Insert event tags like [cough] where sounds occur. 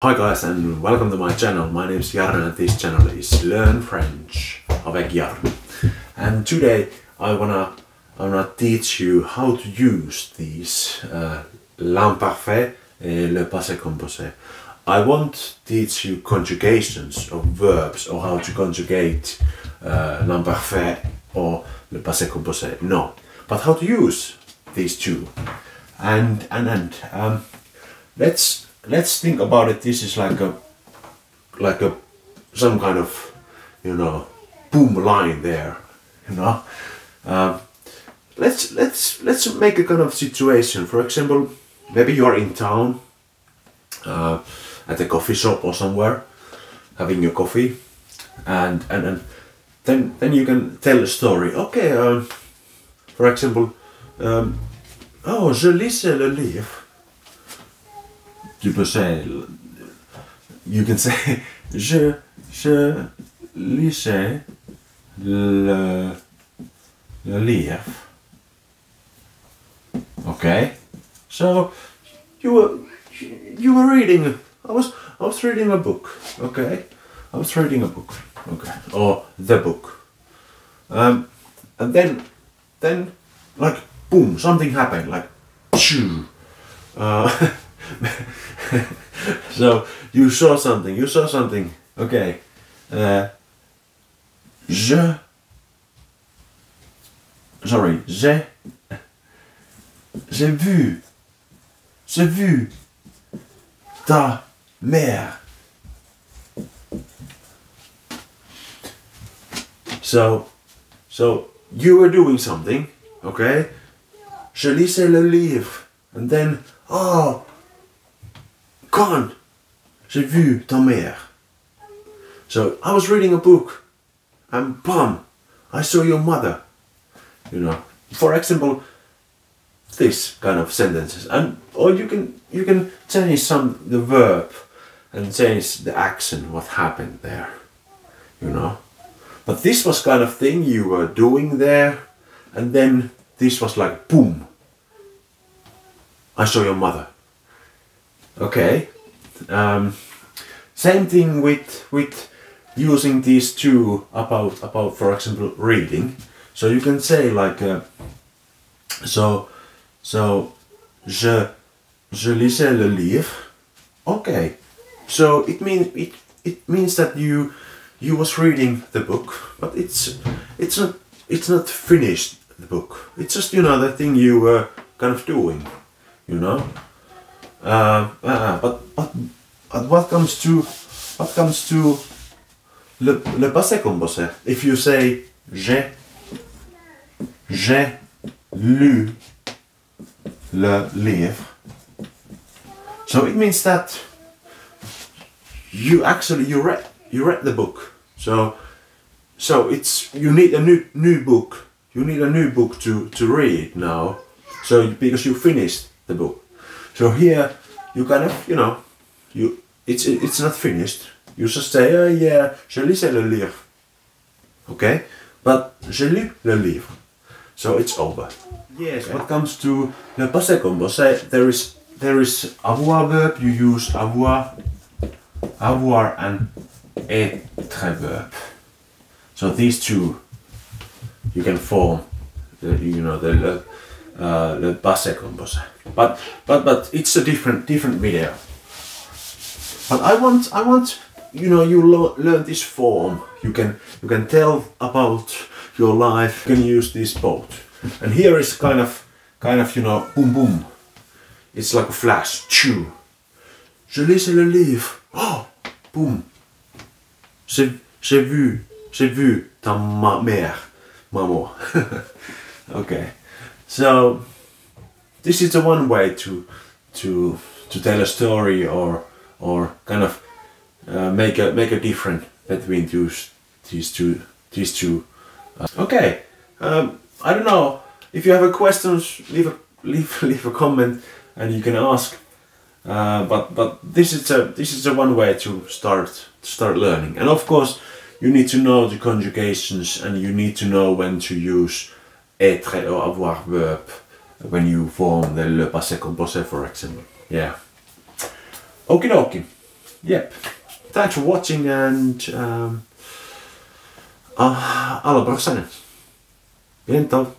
Hi guys and welcome to my channel. My name is Jarno and this channel is Learn French avec Jarno. And today I wanna I wanna teach you how to use these uh, l'imparfait and le passé composé. I won't teach you conjugations of verbs or how to conjugate uh, l'imparfait or le passé composé. No, but how to use these two. And and and um, let's let's think about it. This is like a like a some kind of you know boom line there. You know, um, let's let's let's make a kind of situation. For example, maybe you are in town uh, at a coffee shop or somewhere having your coffee, and and and then then you can tell a story. Okay, um, for example, um, oh, je lisais le livre peux say, you can say, [laughs] je, je lisais le, le livre. Okay, so you were you were reading. I was I was reading a book. Okay, I was reading a book. Okay, or the book. Um, and then then like boom, something happened. Like, shoo. Uh, [laughs] [laughs] so you saw something. You saw something. Okay. Uh, je. Sorry. J'ai. J'ai vu. J'ai vu. Ta mère. So, so you were doing something, okay? Je lisais le livre, and then, oh, J'ai vu ta mère. So I was reading a book, and bam, I saw your mother. You know, for example, this kind of sentences, and or you can you can change some the verb and change the accent. What happened there? You know, but this was kind of thing you were doing there, and then this was like boom. I saw your mother. Okay. Um, same thing with with using these two about about for example reading. So you can say like uh, so so je je lisais le livre. Okay. So it means it it means that you you was reading the book, but it's it's not it's not finished the book. It's just you know the thing you were kind of doing, you know. Uh, uh, but, but but what comes to what comes to le, le passé composé? If you say j'ai j'ai lu le livre, so it means that you actually you read you read the book. So so it's you need a new new book. You need a new book to to read now. So because you finished the book. So here you kind of, you know, you it's it's not finished. You just say, oh, uh, yeah, je lisais le livre. Okay? But je lu le livre. So it's over. Yes, okay. what comes to le passé composé, there is there is avoir verb, you use avoir, avoir and être verb. So these two you can form the, you know the uh, le passé composé. But but but it's a different different video. But I want I want you know you learn this form. You can you can tell about your life. You can use this boat. And here is kind of kind of you know boom boom. It's like a flash. Chew. Je lisais le livre. Oh, boom. J'ai j'ai vu j'ai vu ta ma mère, maman. [laughs] okay. So this is the one way to to to tell a story or or kind of uh, make a make a difference between these these two these two. Uh, okay, um, I don't know if you have a questions. Leave a [laughs] leave leave a comment and you can ask. Uh, but but this is a this is a one way to start to start learning. And of course, you need to know the conjugations and you need to know when to use être or avoir verb when you form the le passé composé, for example. Yeah. Okie dokie. yep. Thanks for watching and um, uh, alle. Bientôt.